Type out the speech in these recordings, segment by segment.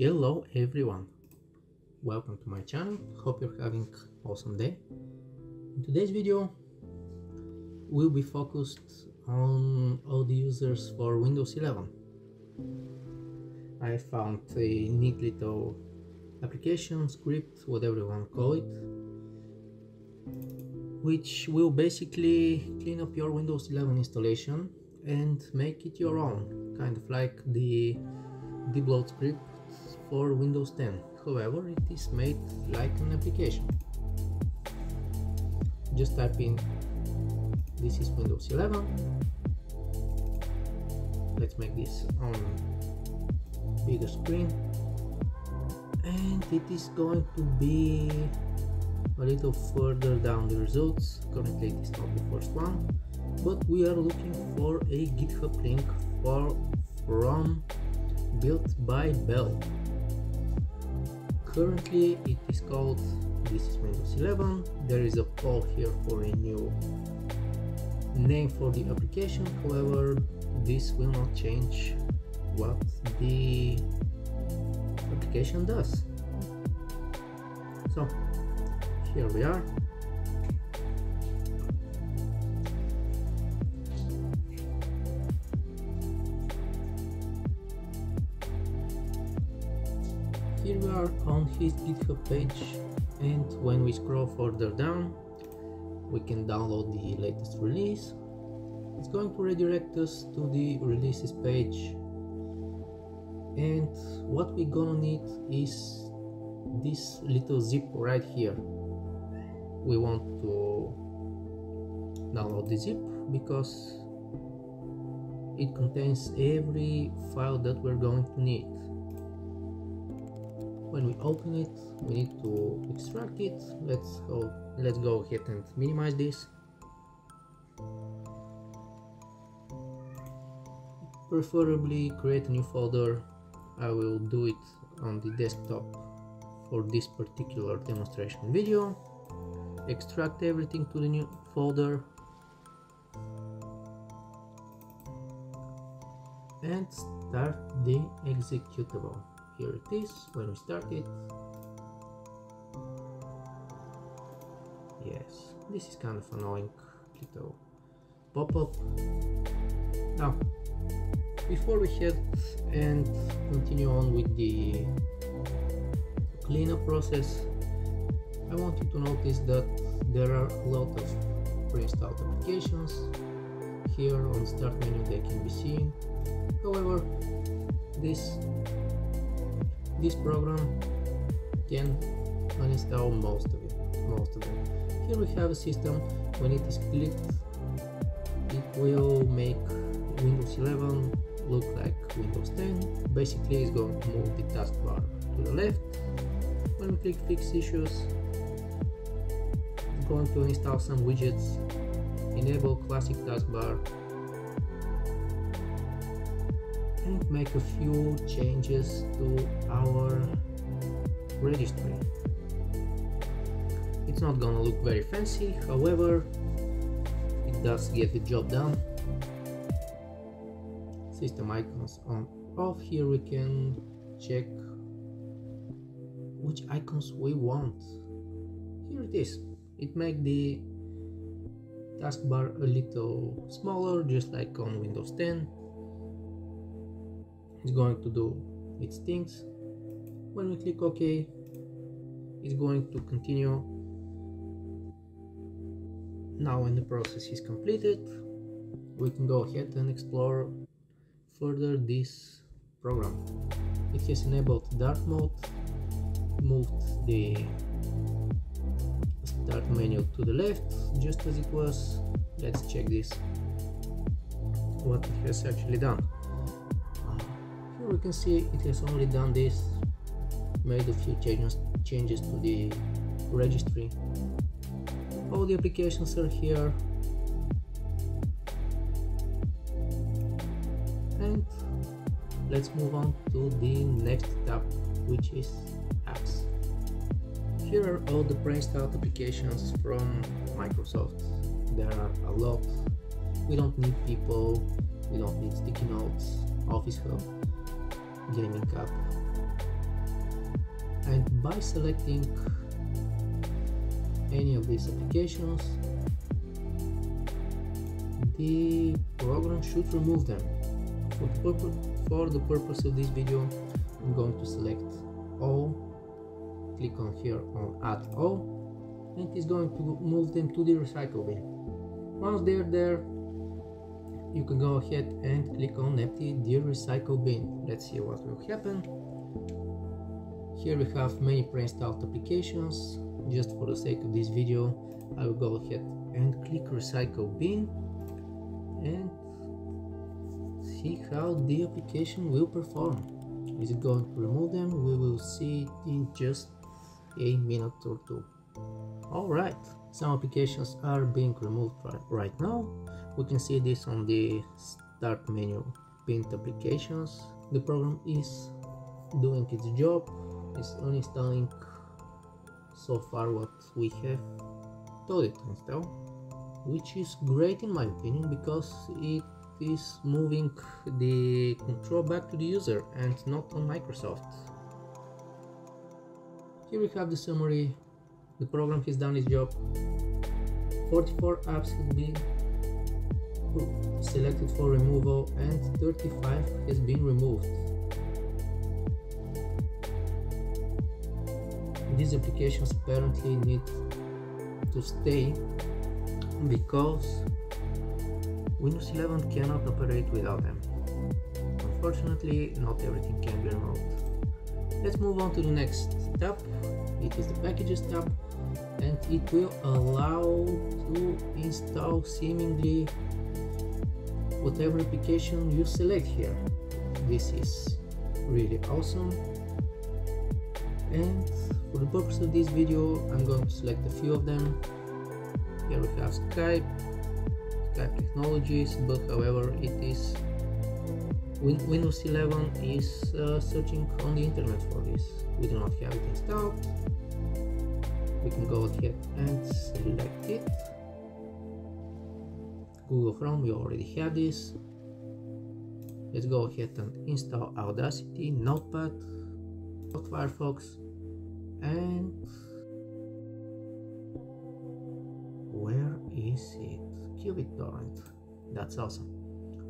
Hello everyone, welcome to my channel, hope you're having awesome day. In today's video we'll be focused on all the users for Windows 11. I found a neat little application, script, whatever you want to call it, which will basically clean up your Windows 11 installation and make it your own, kind of like the debloat script for Windows 10. However, it is made like an application. Just type in this is Windows 11. Let's make this on bigger screen. And it is going to be a little further down the results. Currently it is not the first one, but we are looking for a GitHub link for from built by Bell. Currently it is called this is Windows 11. There is a poll here for a new name for the application. However, this will not change what the application does. So here we are. Are on his GitHub page and when we scroll further down we can download the latest release. It's going to redirect us to the releases page and what we're gonna need is this little zip right here. We want to download the zip because it contains every file that we're going to need when we open it we need to extract it. Let's go let's go ahead and minimize this. Preferably create a new folder. I will do it on the desktop for this particular demonstration video. Extract everything to the new folder. And start the executable here it is when we start it yes this is kind of annoying little pop-up. Now before we head and continue on with the cleanup process I want you to notice that there are a lot of pre-installed applications. Here on start menu they can be seen. However this this program can uninstall most of it most of them. Here we have a system. When it is clicked it will make windows 11 look like windows 10 basically it's going to move the taskbar to the left. When we click fix issues it's going to install some widgets enable classic taskbar make a few changes to our registry. It's not gonna look very fancy, however, it does get the job done. System icons on off. Here we can check which icons we want. Here it is. It make the taskbar a little smaller, just like on Windows 10 it's going to do its things. When we click ok it's going to continue. Now when the process is completed we can go ahead and explore further this program. It has enabled dark mode moved the start menu to the left just as it was. Let's check this what it has actually done we can see it has only done this made a few changes changes to the registry. All the applications are here. And let's move on to the next tab which is apps. Here are all the pre-installed applications from Microsoft. There are a lot. We don't need people. We don't need sticky notes office hub gaming cup. And by selecting any of these applications the program should remove them. For purpose, for the purpose of this video I'm going to select all click on here on add all and it's going to move them to the recycle bin. Once they're there you can go ahead and click on empty the recycle bin. Let's see what will happen. Here we have many pre-installed applications. Just for the sake of this video I will go ahead and click recycle bin and see how the application will perform. Is it going to remove them? We will see in just a minute or two. Alright some applications are being removed right, now. We can see this on the start menu. Pinned applications. The program is doing its job. It's uninstalling so far what we have told it to install which is great in my opinion because it is moving the control back to the user and not on Microsoft. Here we have the summary, the program has done its job, 44 apps have been selected for removal and 35 has been removed. These applications apparently need to stay because Windows 11 cannot operate without them. Unfortunately, not everything can be removed. Let's move on to the next tab. It is the packages tab and it will allow to install seemingly whatever application you select here. This is really awesome and for the purpose of this video I'm going to select a few of them. Here we have Skype, Skype technologies, but however it is Win Windows 11 is uh, searching on the internet for this. We do not have it installed. We can go ahead and select it. Google Chrome, we already have this. Let's go ahead and install Audacity, Notepad, Firefox, and where is it? QBitTorrent. That's awesome.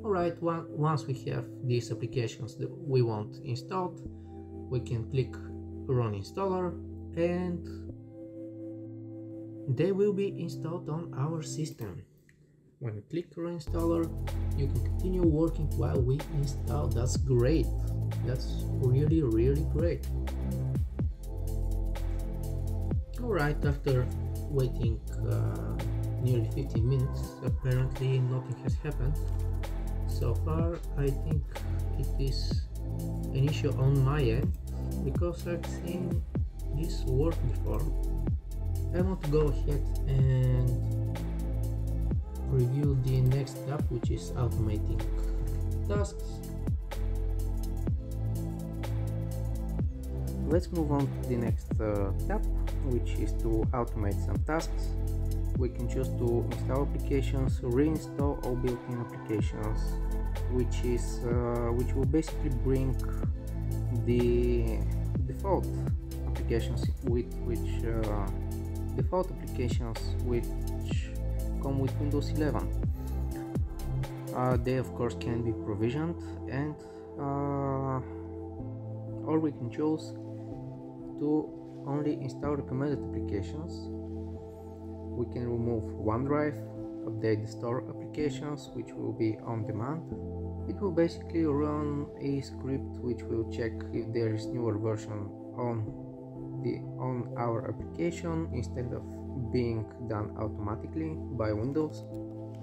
Alright, once we have these applications that we want installed, we can click Run Installer and they will be installed on our system. When you click Run Installer, you can continue working while we install. That's great. That's really, really great. Alright, after waiting uh, nearly 15 minutes, apparently nothing has happened. So far, I think it is an issue on my end because I've seen this work before. I want to go ahead and review the next step, which is automating tasks. Let's move on to the next uh, tab which is to automate some tasks. We can choose to install applications reinstall all built-in applications which is uh, which will basically bring the default applications with which uh, default applications which come with Windows 11 uh, they of course can be provisioned and uh, or we can choose to only install recommended applications. We can remove OneDrive, update the store applications which will be on demand. It will basically run a script which will check if there is newer version on the on our application instead of being done automatically by Windows.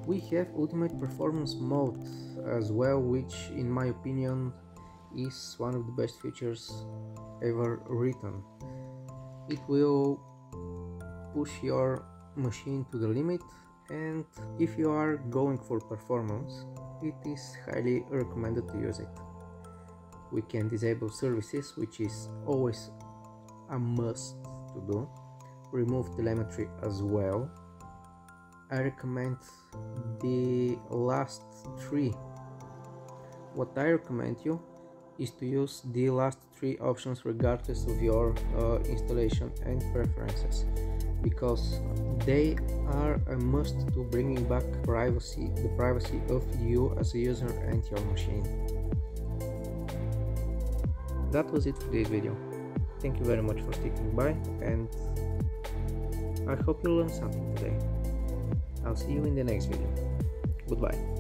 We have Ultimate Performance Mode as well which in my opinion is one of the best features ever written. It will push your machine to the limit and if you are going for performance, it is highly recommended to use it. We can disable services, which is always a must to do. Remove telemetry as well. I recommend the last three. What I recommend you is to use the last three options regardless of your uh, installation and preferences because they are a must to bringing back privacy the privacy of you as a user and your machine that was it for this video thank you very much for sticking by and I hope you learned something today. I'll see you in the next video. Goodbye